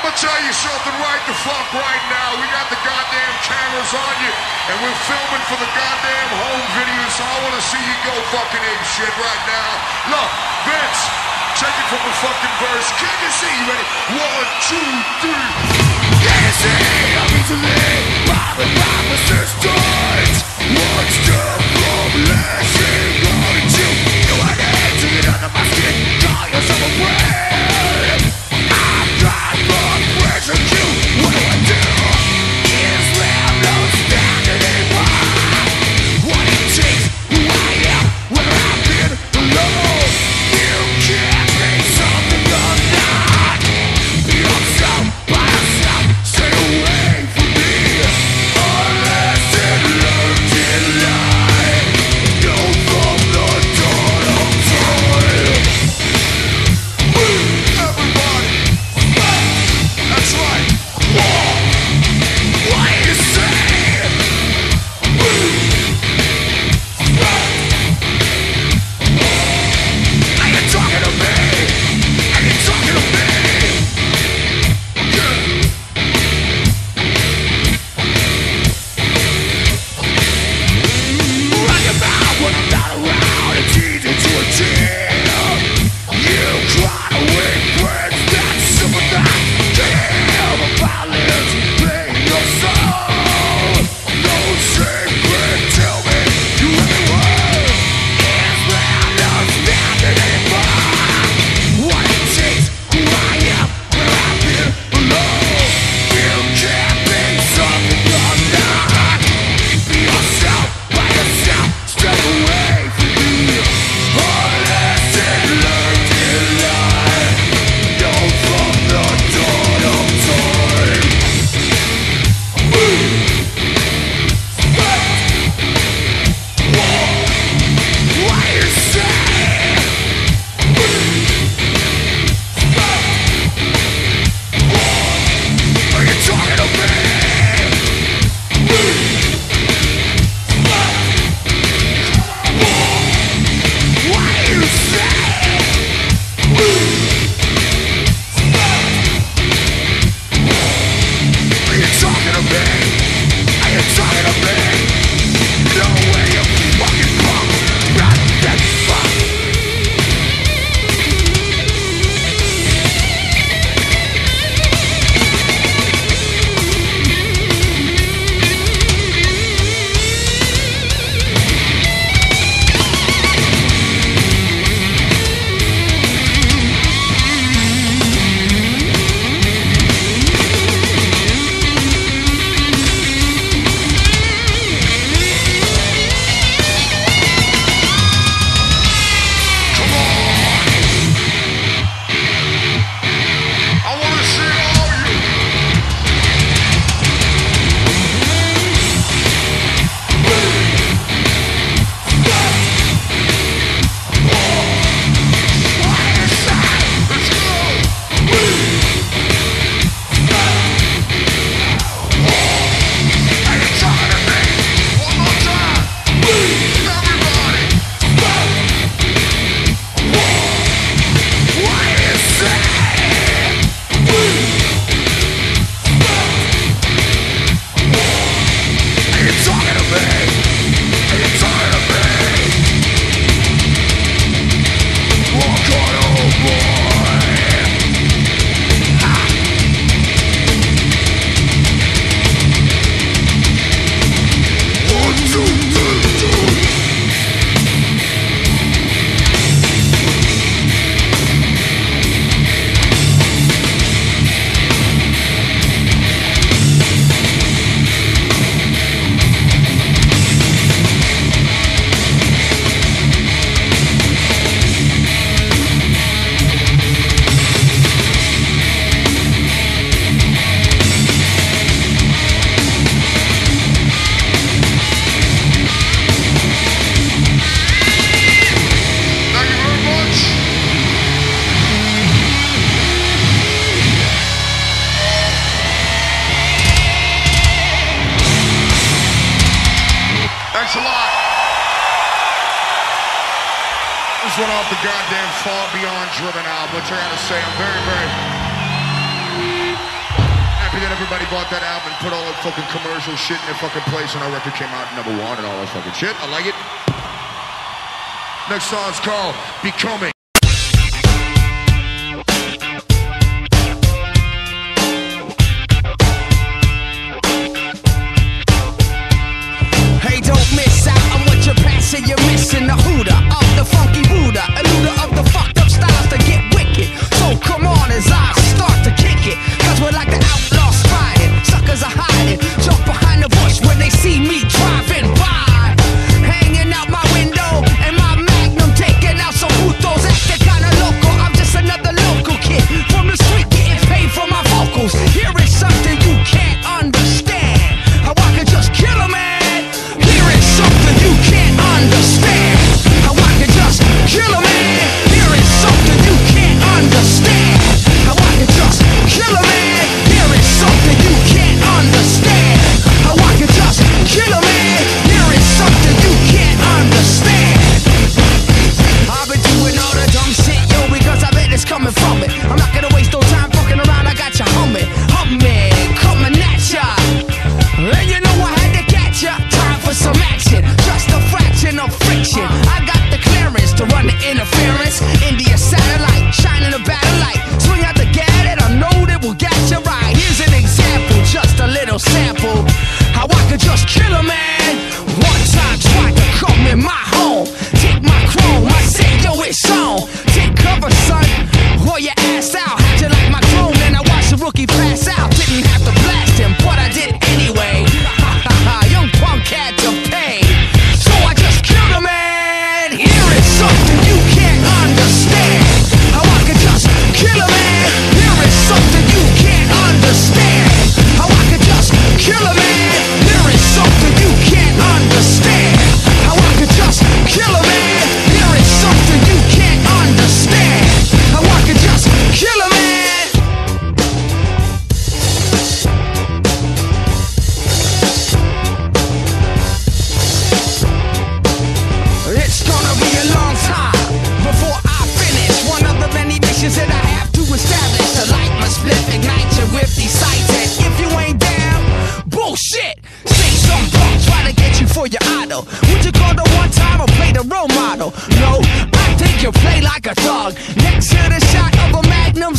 I'm gonna tell you something right the fuck right now. We got the goddamn cameras on you, and we're filming for the goddamn home video, so I wanna see you go fucking ape shit right now. Look, Vince, check it from the fucking verse. Can you see? You ready? One, two, three. the goddamn Far Beyond driven album, which I gotta say, I'm very, very happy that everybody bought that album and put all that fucking commercial shit in their fucking place, and our record came out number one and all that fucking shit. I like it. Next song's called Becoming. model. Would you call the one time I played the role model? No, I think you play like a thug. Next to the shot of a Magnum